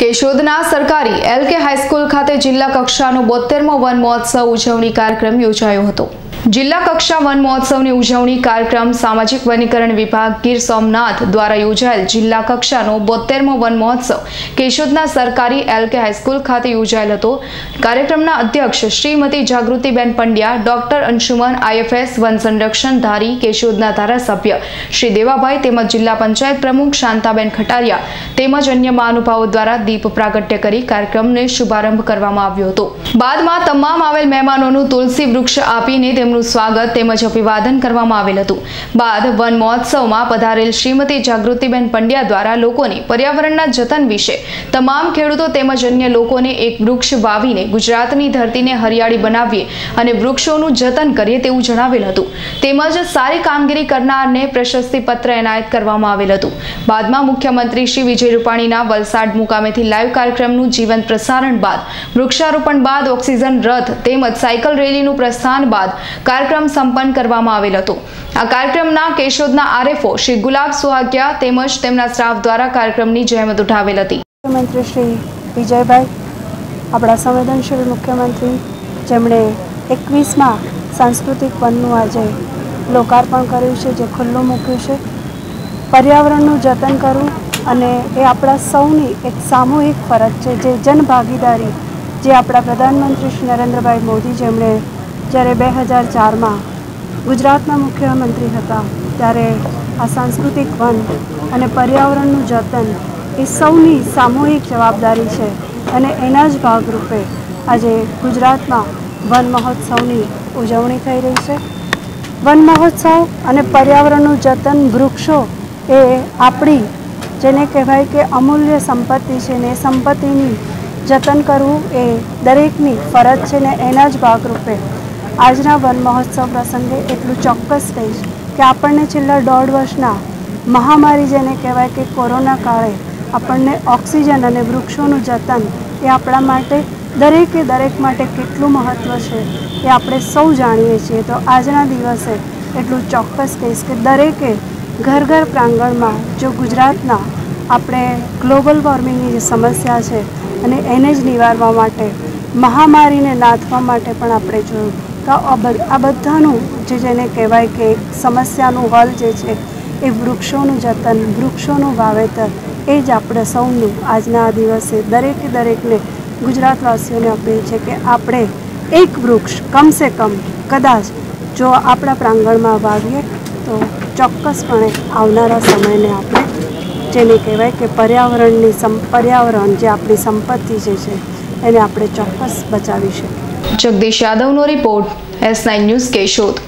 કેશોદના સરકારી L K high school ખાતે જિલ્લા કક્ષાનો બોતેરમો વન મહોત્સવ ઉજવણી કાર્યક્રમ યોજાયો હતો. જિલ્લા કક્ષા વન મહોત્સવની ઉજવણી કાર્યક્રમ સામાજિક વનીકરણ વિભાગ ગીર સોમનાથ દ્વારા યોજાયેલ જિલ્લા કક્ષાનો બોતેરમો વન મહોત્સવ કેશોદના સરકારી એલ કે હાઈસ્કૂલ ખાતે યોજાયેલ હતો. કાર્યક્રમના અધ્યક્ષ શ્રીમતી જાગૃતિબેન પંડ્યા, ડોક્ટર અંશુમન, આઈએફએસ વન સંરક્ષણ ધારી કેશોદના ધારાસભ્ય શ્રી દેવાભાઈ તેમજ જિલ્લા પંચાયત પ્રમુખ શાંતાબેન ખટારિયા તેમજ અન્ય મહાનુભાવો દ્વારા દીપ પ્રાગટ્ય કરી કાર્યક્રમને શુભારંભ કરવામાં આવ્યો હતો. બાદમાં તમામ આવેલ મહેમાનોનું તુલસી વૃક્ષ આપીને તેમનું સ્વાગત તેમજ અભિવાદન કરવામાં આવેલ હતું. બાદ વન મહોત્સવમાં પધારેલ શ્રીમતી જાગૃતિબેન પંડ્યા દ્વારા લોકોને પર્યાવરણના જતન વિશે તમામ ખેડૂતો તેમજ અન્ય લોકોને એક વૃક્ષ વાવીને ગુજરાતની ધરતીને હરિયાળી બનાવીએ અને વૃક્ષોનું જતન કરીએ તેવું જણાવેલ હતું. તેમજ સારી કામગીરી કરનારને પ્રશસ્તિ પત્ર એનાયત કરવામાં આવેલ હતું. બાદમાં મુખ્યમંત્રી શ્રી વિજય રૂપાણીના વલસાડ મુકામેથી લાઈવ કાર્યક્રમનું જીવંત પ્રસારણ બાદ, વૃક્ષારોપણ બાદ, ઓક્સિજન રથ તેમજ સાયકલ રેલીનું પ્રસ્થાન બાદ કાર્યક્રમ સંપન્ન કરવામાં આવેલ હતો. આ કાર્યક્રમના કેશોદના આરએફઓ શ્રી ગુલાબ સુહાગ્યા તેમજ તેમના સ્ટાફ દ્વારા કાર્યક્રમની જહેમત ઉઠાવેલ હતી. મુખ્યમંત્રી શ્રી વિજયભાઈ, આપણા સંવેદનશીલ મુખ્યમંત્રી, જેમણે એકવીસમાં સાંસ્કૃતિક વનનું આજે લોકાર્પણ કર્યું છે, જે ખુલ્લું મૂક્યું છે. પર્યાવરણનું જતન કરવું અને એ આપણા સૌની એક સામૂહિક ફરજ છે, જે જનભાગીદારી, જે આપણા પ્રધાનમંત્રી શ્રી નરેન્દ્રભાઈ મોદી જેમણે જ્યારે બે હજાર ચારમાં ગુજરાતના મુખ્યમંત્રી હતા, ત્યારે આ સાંસ્કૃતિક વન અને પર્યાવરણનું જતન એ સૌની સામૂહિક જવાબદારી છે અને એના જ ભાગરૂપે આજે ગુજરાતમાં વન મહોત્સવની ઉજવણી થઈ રહી છે. વન મહોત્સવ અને પર્યાવરણનું જતન વૃક્ષો એ આપણી જેને કહેવાય કે અમૂલ્ય સંપત્તિ છે ને સંપત્તિની જતન કરવું એ દરેકની ફરજ છે ને એના જ ભાગરૂપે આજના વન મહોત્સવ પ્રસંગે એટલું ચોક્કસ કહીશ કે આપણને છેલ્લા દોઢ વર્ષના મહામારી જેને કહેવાય કે કોરોના કાળે આપણને ઓક્સિજન અને વૃક્ષોનું જતન એ આપણા માટે દરેકે દરેક માટે કેટલું મહત્ત્વ છે એ આપણે સૌ જાણીએ છીએ. તો આજના દિવસે એટલું ચોક્કસ કહીશ કે દરેકે ઘર ઘર પ્રાંગણમાં, જો ગુજરાતના આપણે ગ્લોબલ વોર્મિંગની જે સમસ્યા છે અને એને જ નિવારવા માટે, મહામારીને નાથવા માટે પણ આપણે જોયું. તો આ બધાનું જે જેને કહેવાય કે સમસ્યાનું હલ જે છે, એ વૃક્ષોનું જતન, વૃક્ષોનું વાવેતર, એ જ આપણે સૌનું આજના આ દિવસે દરેકે દરેકને, ગુજરાતવાસીઓને અપીલ છે કે આપણે એક વૃક્ષ કમસે કમ, કદાચ જો આપણા પ્રાંગણમાં વાવીએ, તો ચોક્કસપણે આવનારા સમયને આપણે જેને કહેવાય કે પર્યાવરણની સમ, પર્યાવરણ જે આપણી સંપત્તિ જે છે, એને આપણે ચોક્કસ બચાવી શકીએ. Jagdish યાદવનો report S nine news Keshod.